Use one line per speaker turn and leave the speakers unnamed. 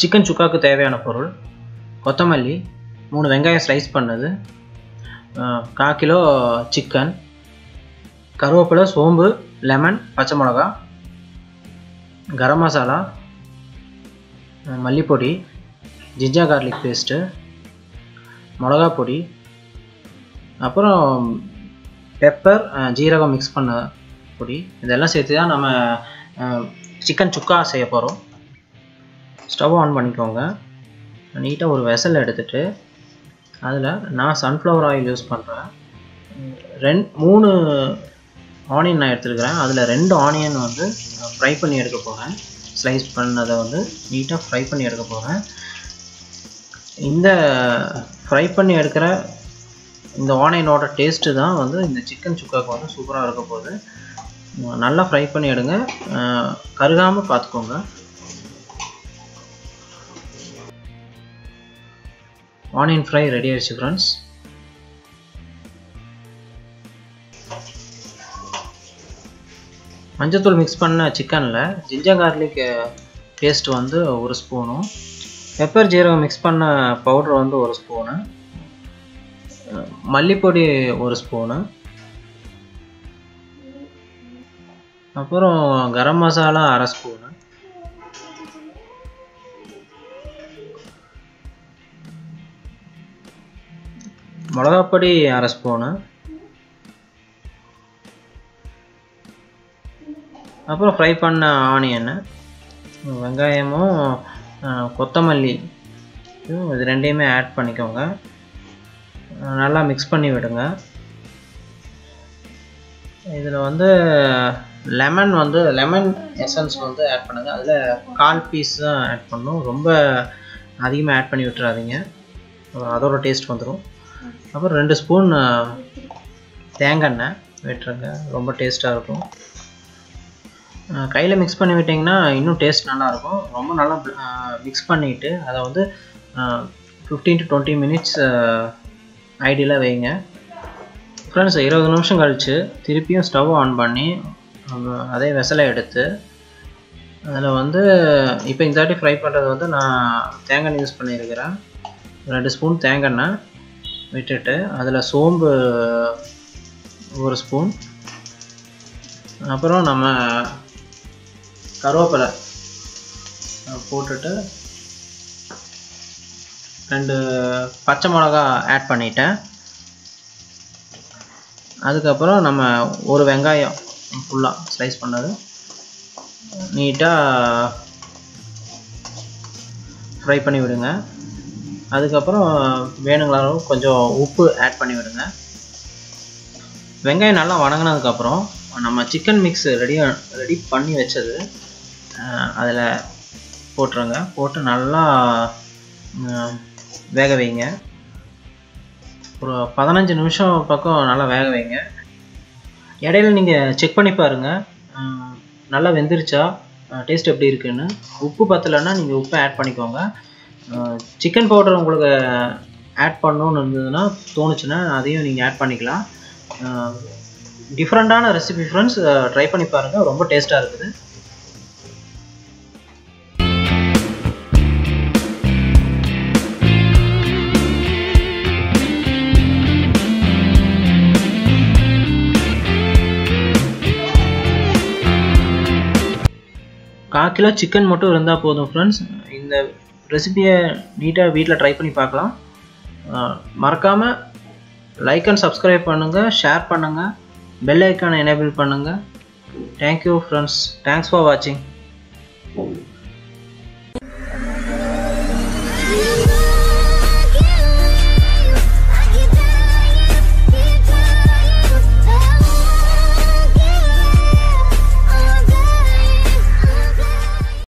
Chicken சுக்காவுக்கு தேவையான பொருள் கொத்தமல்லி மூணு வெங்காயம் ஸ்லைஸ் பண்ணது கால் கிலோ சிக்கன் கருவேப்பிலை சோம்பு லெமன் பச்சை மிளகா கரம் மசாலா மல்லிப்பொடி ஜிஞ்சா கார்லிக் பேஸ்ட்டு மிளகா பொடி அப்புறம் பெப்பர் ஜீரகம் மிக்ஸ் பண்ண பொடி இதெல்லாம் சேர்த்து தான் நம்ம சிக்கன் சுக்கா செய்ய போகிறோம் ஸ்டவ் ஆன் பண்ணிக்கோங்க. நீட்டாக ஒரு வெசல் எடுத்துகிட்டு அதில் நான் சன்ஃப்ளவர் ஆயில் யூஸ் பண்ணுறேன் ரெண் மூணு ஆனியன் நான் எடுத்துருக்கிறேன். அதில் ரெண்டு ஆனியன் வந்து ஃப்ரை பண்ணி எடுக்க போகிறேன் ஸ்லைஸ் பண்ணதை வந்து நீட்டாக ஃப்ரை பண்ணி எடுக்க போகிறேன் இந்த ஃப்ரை பண்ணி எடுக்கிற இந்த ஆனியனோட டேஸ்ட்டு தான் வந்து இந்த சிக்கன் சுக்காவுக்கு வந்து சூப்பராக இருக்க போகுது. நல்லா ஃப்ரை பண்ணி எடுங்க. கருகாமல் பார்த்துக்கோங்க ஆனியன் ஃப்ரை ரெடி ஆயிடுச்சு ஃப்ரெண்ட்ஸ் மஞ்சத்தூள் மிக்ஸ் பண்ண சிக்கனில் ஜிஞ்சர் கார்லிக் பேஸ்ட் வந்து ஒரு ஸ்பூனும் பெப்பர் ஜீரகம் மிக்ஸ் பண்ண பவுடர் வந்து ஒரு ஸ்பூனு மல்லிப்பொடி ஒரு ஸ்பூனு அப்புறம் கரம் மசாலா அரை ஸ்பூனு மிளகாப்பொடி அரை ஸ்பூனு அப்புறம் ஃப்ரை பண்ண ஆனியனு வெங்காயமும் கொத்தமல்லி இது ரெண்டையுமே ஆட் பண்ணிக்கோங்க. நல்லா மிக்ஸ் பண்ணி விடுங்க. இதில் வந்து லெமன் வந்து லெமன் எசன்ஸ் வந்து ஆட் பண்ணுங்கள் அதில் கால் பீஸ் தான் ஆட் பண்ணும். ரொம்ப அதிகமாக ஆட் பண்ணி விட்டுறாதீங்க. அதோட டேஸ்ட் வந்துடும் அப்புறம் ரெண்டு ஸ்பூன் தேங்காய் எண்ணெய் விட்டுருங்க ரொம்ப டேஸ்ட்டாக இருக்கும். கையில் மிக்ஸ் பண்ணி விட்டிங்கன்னா இன்னும் டேஸ்ட் நல்லாயிருக்கும் ரொம்ப நல்லா மிக்ஸ் பண்ணிவிட்டு அதை வந்து ஃபிஃப்டீன் டு டுவெண்ட்டி மினிட்ஸ் ஐடியலாக வைங்க. ஃப்ரெண்ட்ஸ் இருபது நிமிஷம் கழித்து திருப்பியும் ஸ்டவ் ஆன் பண்ணி அதே வெசலை எடுத்து அதில் வந்து இப்போ இந்த தாட்டி ஃப்ரை பண்ணுறது வந்து நான் தேங்காய் யூஸ் பண்ணியிருக்கிறேன். ரெண்டு ஸ்பூன் தேங்காய் எண்ணெய். விட்டுட்டு அதில் சோம்பு ஒரு ஸ்பூன் அப்புறம் நம்ம கருவேப்பிலை போட்டுட்டு ரெண்டு பச்சை மிளகா ஆட் பண்ணிட்டேன். அதுக்கப்புறம் நம்ம ஒரு வெங்காயம் ஃபுல்லாக ஸ்லைஸ் பண்ணது. நீட்டாக ஃப்ரை பண்ணி விடுங்க. அதுக்கப்புறம் வேணுங்களாலும் கொஞ்சம் உப்பு ஆட் பண்ணி விடுங்க. வெங்காயம் நல்லா வணங்கினதுக்கப்புறம் நம்ம சிக்கன் மிக்ஸ் ரெடி ரெடி பண்ணி வச்சது அதில் போட்டுருங்க. போட்டு நல்லா வேக வைங்க. ஒரு பதினஞ்சு நிமிஷம் பக்கம் நல்லா வேக வைங்க. இடையில நீங்கள் செக் பண்ணி பாருங்கள் நல்லா வெந்துருச்சா? டேஸ்ட் எப்படி இருக்குன்னு. உப்பு பத்தலைன்னா நீங்கள் உப்பு ஆட் பண்ணிக்கோங்க. சிக்கன் பவுடர் உங்களுக்கு ஆட் பண்ணணுன்னு இருந்ததுன்னா தோணுச்சுன்னா அதையும் நீங்கள் ஆட் பண்ணிக்கலாம். டிஃப்ரெண்ட்டான ரெசிபி ஃப்ரெண்ட்ஸ் ட்ரை பண்ணி பாருங்கள் ரொம்ப டேஸ்ட்டாக இருக்குது. கால் கிலோ சிக்கன் மட்டும் இருந்தால் போதும் ஃப்ரெண்ட்ஸ் இந்த ரெசிபியை நீட்டாக வீட்டில் ட்ரை பண்ணி பார்க்கலாம். மறக்காமல் லைக் அண்ட் சப்ஸ்கிரைப் பண்ணுங்கள் ஷேர் பண்ணுங்கள் பெல் ஐக்கானை எனேபிள் பண்ணுங்கள் thank you friends thanks for வாட்சிங்